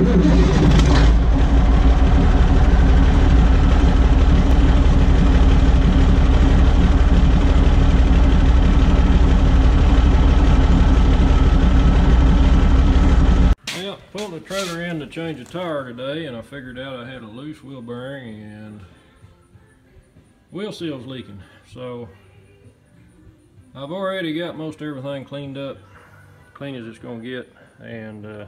Pulled the trailer in to change a tire today and I figured out I had a loose wheel bearing and wheel seal's leaking. So I've already got most everything cleaned up, clean as it's gonna get, and uh,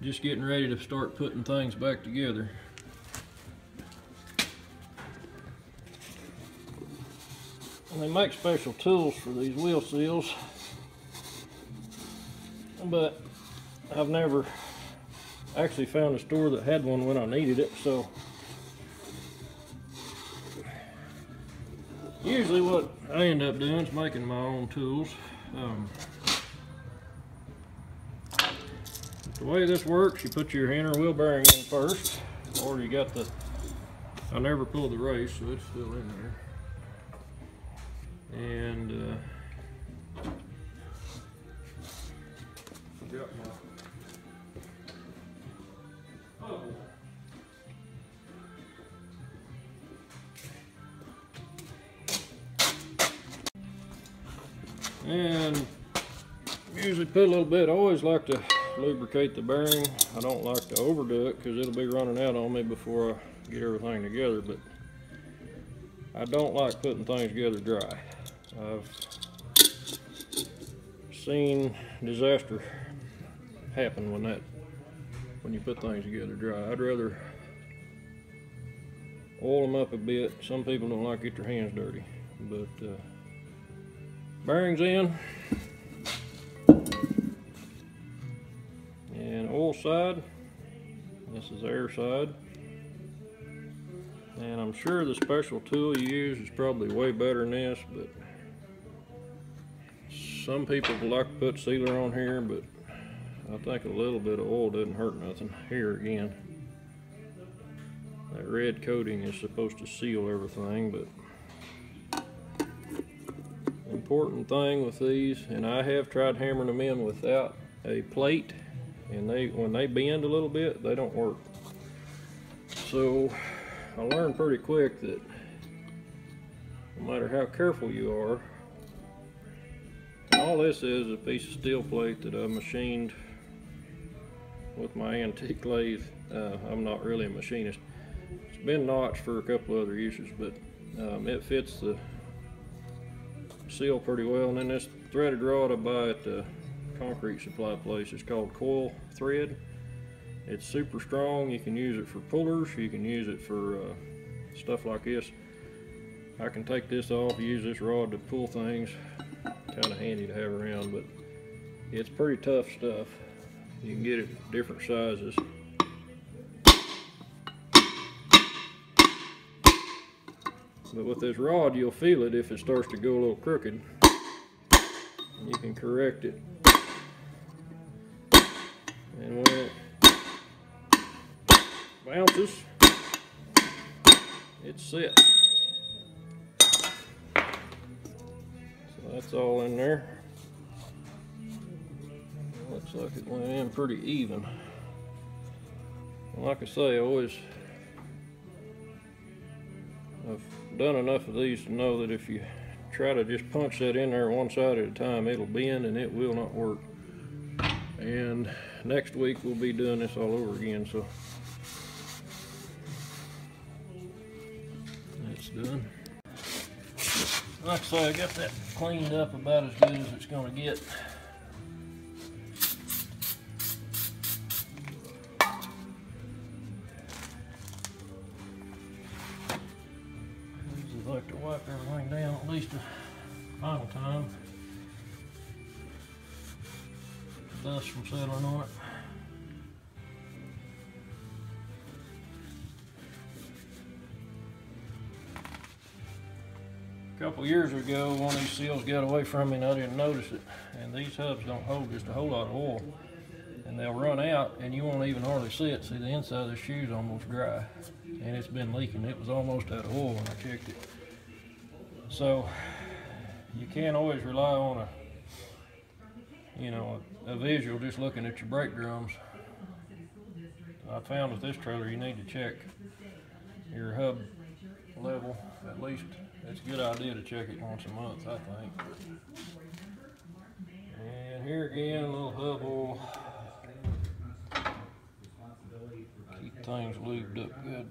just getting ready to start putting things back together. And they make special tools for these wheel seals, but I've never actually found a store that had one when I needed it, so usually what I end up doing is making my own tools. Um, the way this works, you put your inner wheel bearing in first, or you got the, I never pulled the race, so it's still in there. And, uh, forgot my. And usually put a little bit, I always like to lubricate the bearing. I don't like to overdo it because it'll be running out on me before I get everything together, but I don't like putting things together dry. I've seen disaster happen when that when you put things together dry. I'd rather oil them up a bit. Some people don't like to get their hands dirty, but uh, bearings in side. This is air side. And I'm sure the special tool you use is probably way better than this, but some people like to put sealer on here, but I think a little bit of oil doesn't hurt nothing. Here again, that red coating is supposed to seal everything, but important thing with these, and I have tried hammering them in without a plate, and they when they bend a little bit, they don't work. So I learned pretty quick that no matter how careful you are, all this is a piece of steel plate that I machined with my antique lathe. Uh, I'm not really a machinist. It's been notched for a couple other uses, but um, it fits the seal pretty well. And then this threaded rod I buy at the concrete supply place is called coil thread. It's super strong. You can use it for pullers. You can use it for uh, stuff like this. I can take this off, use this rod to pull things. Kind of handy to have around, but it's pretty tough stuff. You can get it different sizes. But with this rod, you'll feel it if it starts to go a little crooked. You can correct it. Bounces, it's set. So that's all in there. Looks like it went in pretty even. Like I say, I always I've done enough of these to know that if you try to just punch that in there one side at a time, it'll bend and it will not work. And next week we'll be doing this all over again, so done. Like I say, I got that cleaned up about as good as it's gonna get. Usually like to wipe everything down at least a final time. Dust from settling on it. A couple years ago, one of these seals got away from me and I didn't notice it. And these hubs don't hold just a whole lot of oil. And they'll run out and you won't even hardly see it. See, the inside of the shoe's almost dry. And it's been leaking. It was almost out of oil when I checked it. So, you can't always rely on a, you know, a, a visual just looking at your brake drums. I found with this trailer, you need to check your hub level, at least, it's a good idea to check it once a month, I think. And here again, a little hub oil. Keep things lubed up good.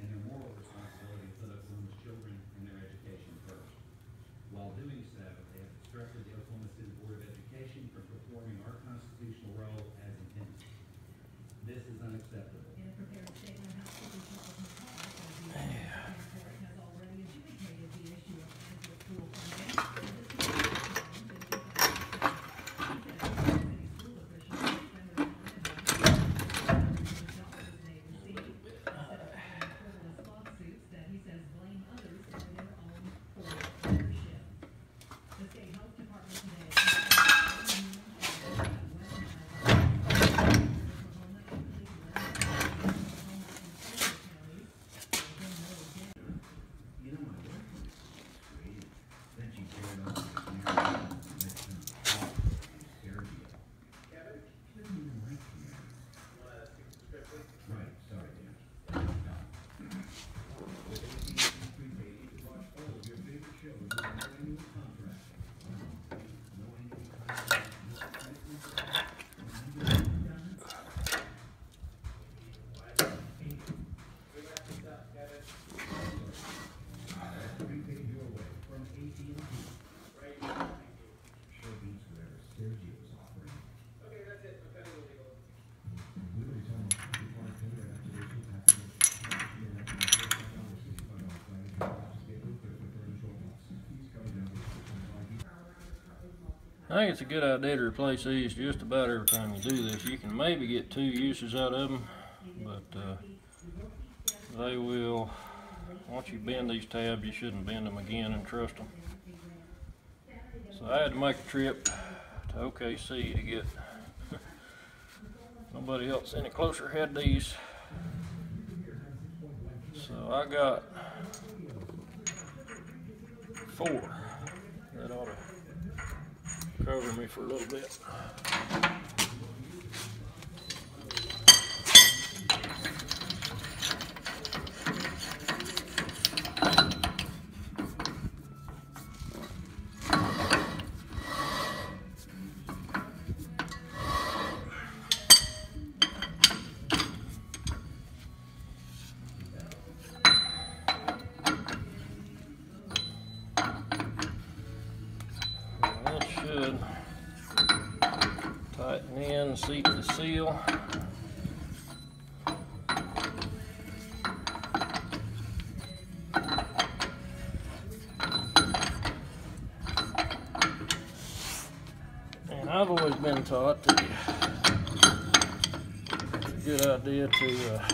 and their moral responsibility to put Oklahoma's children and their education first. While doing so, they have obstructed the Oklahoma City Board of Education from performing our constitutional role as intended. This is unacceptable. In a prepared statement, House Speaker Charles McCall says the Supreme Court has already adjudicated the issue of adequate school funding. The district court found in 2007. He said city school officials suspended the dollars they received. Instead of filing frivolous lawsuits that he says blame others for their own poor leadership. The state health department today. You know, my wife was creative. Then she carried on with this marriage, met some awful Sergio. She doesn't even like me. Right, sorry, Dan. No. With AT&T prepaid, you can watch all of your favorite shows with no annual contract. No annual contract, no commitment. No annual- Prepaid your way from AT&T. Sure beats whatever Sergio's offering. Okay, that's it. I'm cutting the legal. We were talking about before I came here, after this, you have to, you know, that's my first time on the sixty-five dollars, so I just get a little bit of a burn short loss. He's coming down with I think it's a good idea to replace these just about every time you do this. You can maybe get two uses out of them, but uh, they will, once you bend these tabs, you shouldn't bend them again and trust them. So I had to make a trip to OKC to get, nobody else any closer had these. So I got four that ought to cover me for a little bit. The seal. And I've always been taught that it's a good idea to uh,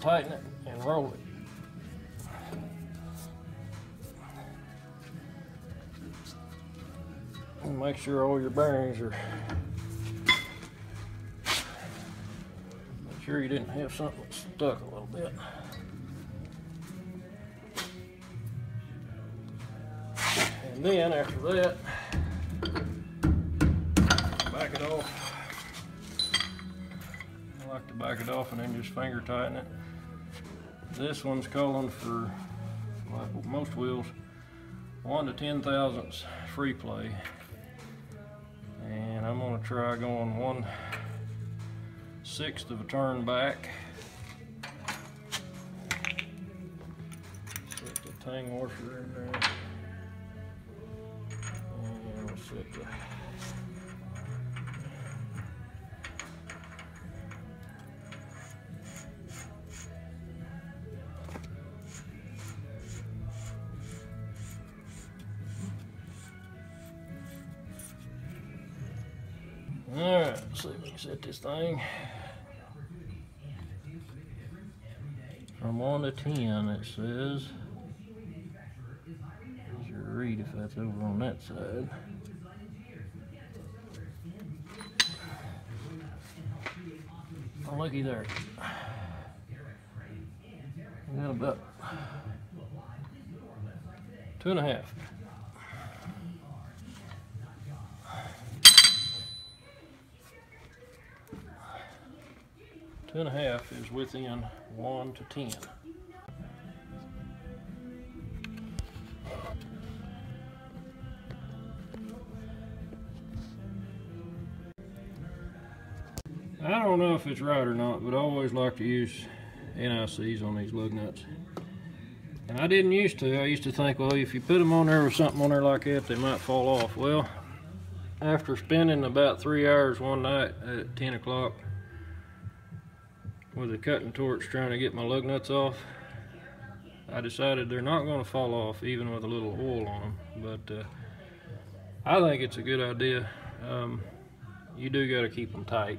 tighten it and roll it. And make sure all your bearings are. Make sure you didn't have something stuck a little bit. And then after that, back it off. I like to back it off and then just finger tighten it. This one's calling for, like most wheels, one to ten thousandths free play. I'm gonna try going one sixth of a turn back. Set the tang washer in there. And set the Alright, let's see if we can set this thing. From one to ten, it says. Your read if that's over on that side. Oh, looky there. We got about two and a half. Two and a half is within one to ten. I don't know if it's right or not, but I always like to use NICs on these lug nuts. And I didn't used to. I used to think, well, if you put them on there with something on there like that, they might fall off. Well, after spending about three hours one night at 10 o'clock with a cutting torch trying to get my lug nuts off. I decided they're not going to fall off even with a little oil on them, but uh, I think it's a good idea. Um, you do got to keep them tight.